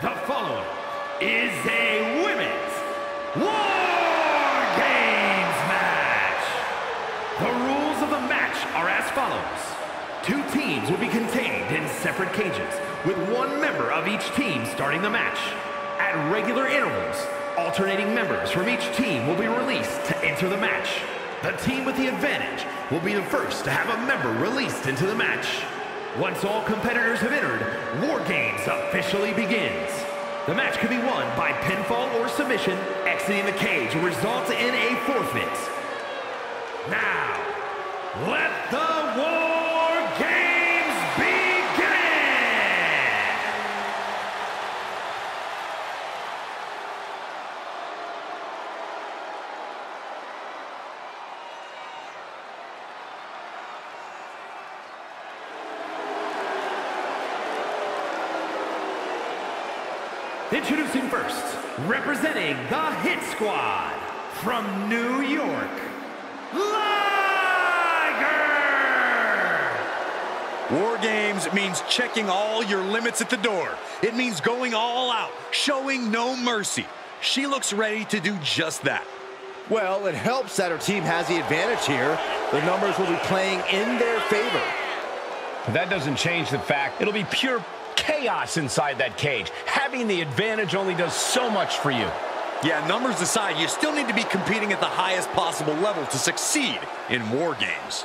The following is a women's War Games match. The rules of the match are as follows. Two teams will be contained in separate cages, with one member of each team starting the match. At regular intervals, alternating members from each team will be released to enter the match. The team with the advantage will be the first to have a member released into the match. Once all competitors have entered, War Games officially begins. The match can be won by pinfall or submission. Exiting the cage results in a forfeit. Now, let the War Games begin! Introducing first, representing the Hit Squad from New York, Liger! War Games means checking all your limits at the door. It means going all out, showing no mercy. She looks ready to do just that. Well, it helps that her team has the advantage here. The numbers will be playing in their favor. But that doesn't change the fact it'll be pure chaos inside that cage. Having the advantage only does so much for you. Yeah, numbers aside, you still need to be competing at the highest possible level to succeed in War Games.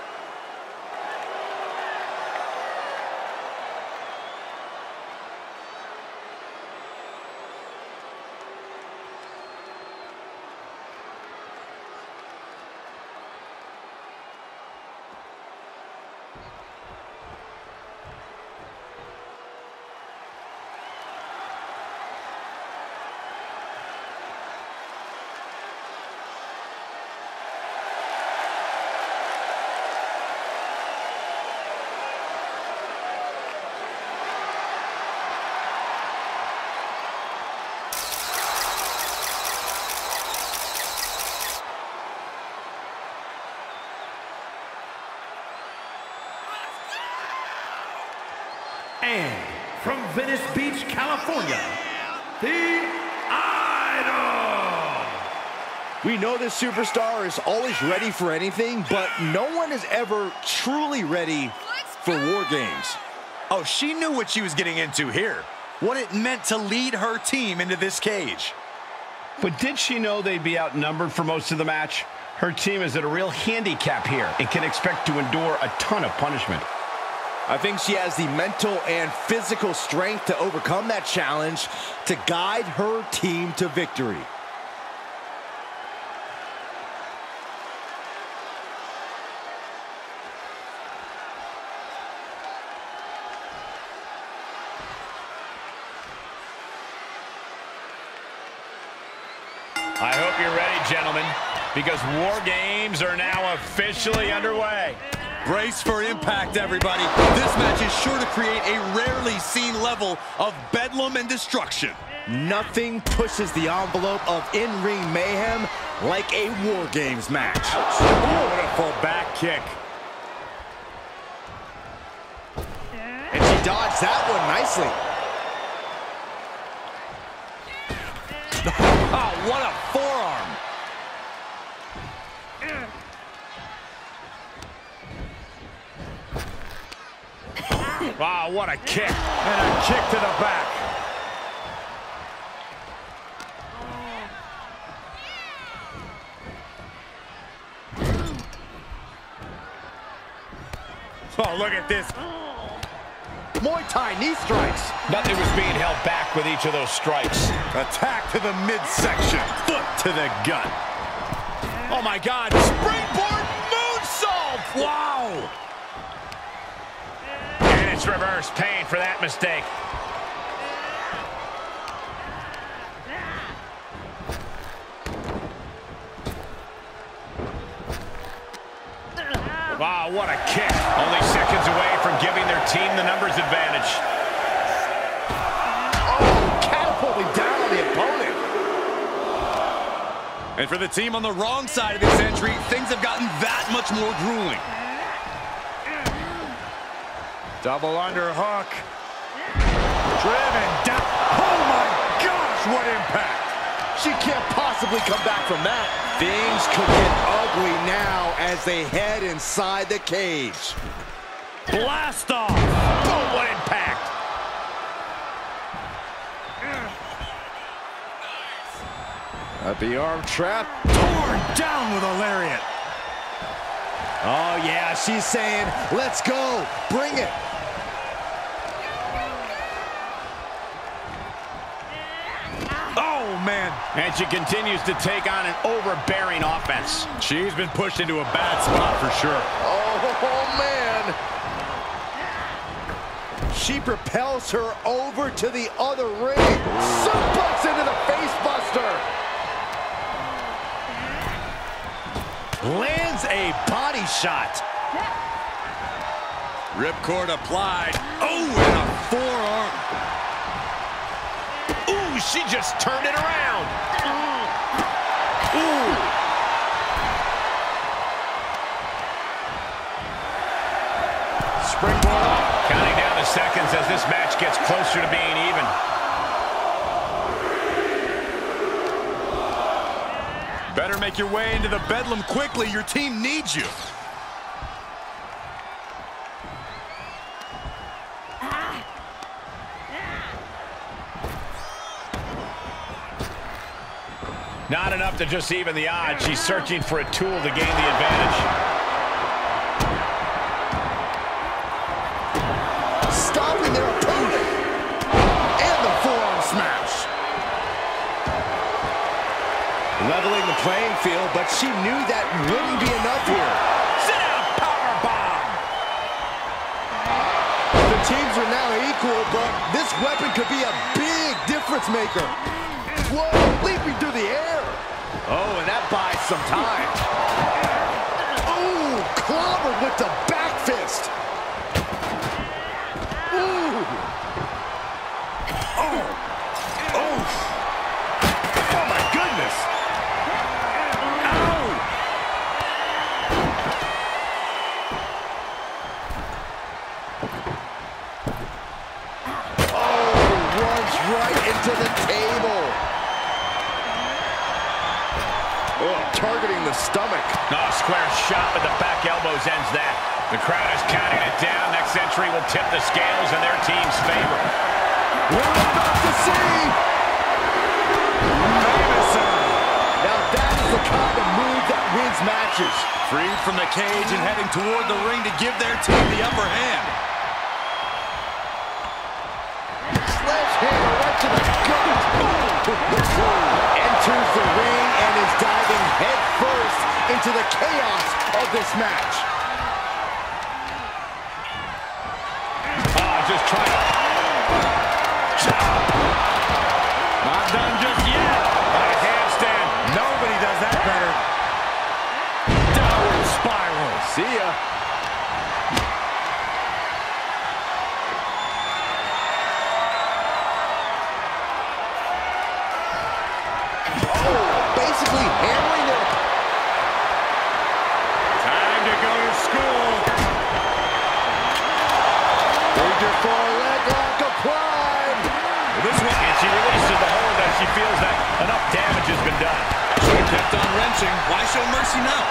And from Venice Beach, California, the Idol! We know this superstar is always ready for anything, but no one is ever truly ready for War Games. Oh, she knew what she was getting into here. What it meant to lead her team into this cage. But did she know they'd be outnumbered for most of the match? Her team is at a real handicap here and can expect to endure a ton of punishment. I think she has the mental and physical strength to overcome that challenge to guide her team to victory. I hope you're ready, gentlemen, because War Games are now officially underway. Brace for impact, everybody. This match is sure to create a rarely seen level of bedlam and destruction. Nothing pushes the envelope of in-ring mayhem like a War Games match. Beautiful back kick. And she dodged that one nicely. Oh, what a forearm. Wow, what a kick. And a kick to the back. Oh, look at this. Muay Thai knee strikes. Nothing was being held back with each of those strikes. Attack to the midsection. Foot to the gut. Oh, my God. Springboard moonsault. Wow. And it's reverse pain for that mistake. Wow, what a kick. Only seconds away from giving their team the numbers advantage. Oh, catapulting down on the opponent. And for the team on the wrong side of this entry, things have gotten that much more grueling. Double underhook. Driven down. Oh, my gosh, what impact. She can't possibly come back from that. Things could get ugly now as they head inside the cage. Blast off. Boom, what impact. At the arm trap. Torn down with a lariat. Oh, yeah, she's saying, let's go, bring it. And she continues to take on an overbearing offense. She's been pushed into a bad spot for sure. Oh, man. She propels her over to the other ring. Suplex into the facebuster. Lands a body shot. Ripcord applied. Oh, and a forearm. Ooh, she just turned it around. Ooh. Springboard up. Counting down the seconds as this match gets closer to being even. Better make your way into the bedlam quickly. Your team needs you. Not enough to just even the odds. She's searching for a tool to gain the advantage. Stopping their opponent. And the forearm smash. Leveling the playing field, but she knew that wouldn't be enough here. Sit down, power bomb. The teams are now equal, but this weapon could be a big difference maker. Whoa, leaping through the air. Oh, and that buys some time. Ooh, clobbered with the back fist. Ooh. Oh. Oh. Down. Next entry will tip the scales in their team's favor. We're about to see. Mamison. Uh, now that is the kind of move that wins matches. Freed from the cage and heading toward the ring to give their team the upper hand. Sledgehammer right to the gut. Enters the ring and is diving head first into the chaos of this match. Feels that enough damage has been done. She kept on wrenching. Why show mercy now?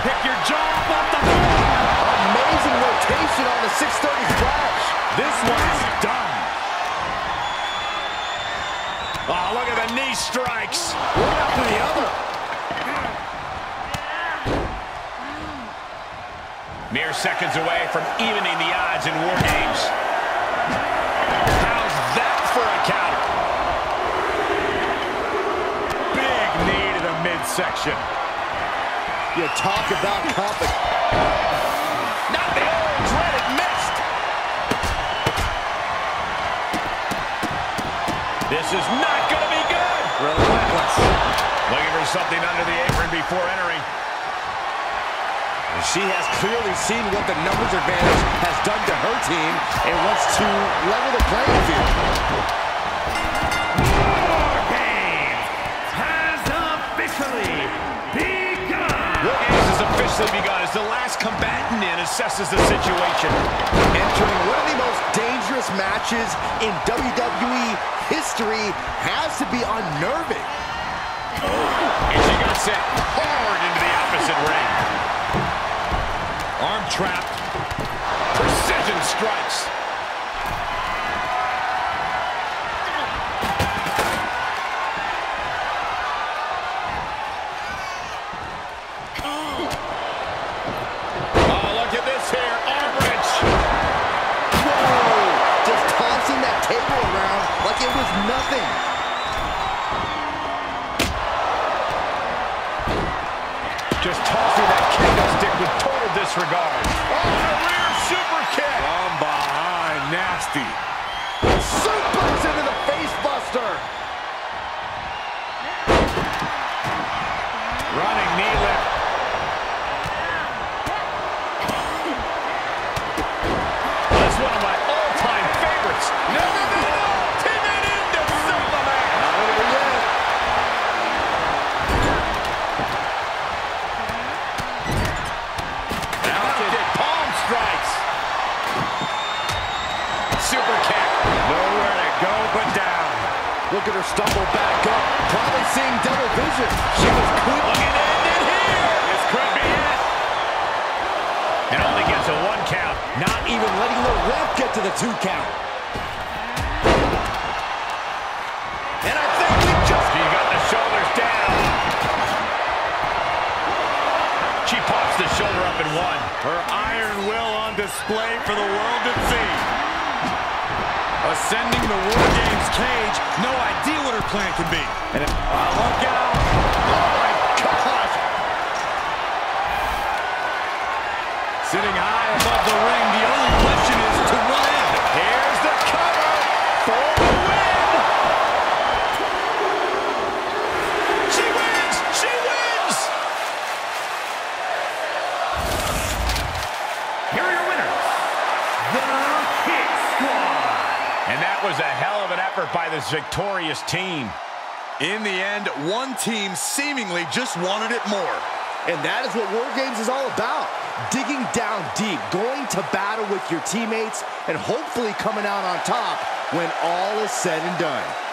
Pick your jaw up off the floor. Amazing rotation on the 630 splash. This one's done. Oh, look at the knee strikes. One after the other. Mere seconds away from evening the odds in War Games. Midsection. You talk about confidence. Not the old dreaded missed. This is not going to be good. Relentless. Looking for something under the apron before entering. She has clearly seen what the numbers advantage has done to her team and wants to level the playing field. Has begun. As the last combatant in assesses the situation. Entering one of the most dangerous matches in WWE history has to be unnerving. Oh, and she got set hard into the opposite ring. Arm trapped. Disregard. Oh, rear super kick. From behind. Nasty. Suplex into the two count. And I think we just... She got the shoulders down. She pops the shoulder up in one. Her iron will on display for the world to see. Ascending the War Games cage. No idea what her plan could be. And it, oh, look out. Oh, my gosh. Sitting high above the ring. Was a hell of an effort by this victorious team. In the end, one team seemingly just wanted it more. And that is what War Games is all about. Digging down deep, going to battle with your teammates, and hopefully coming out on top when all is said and done.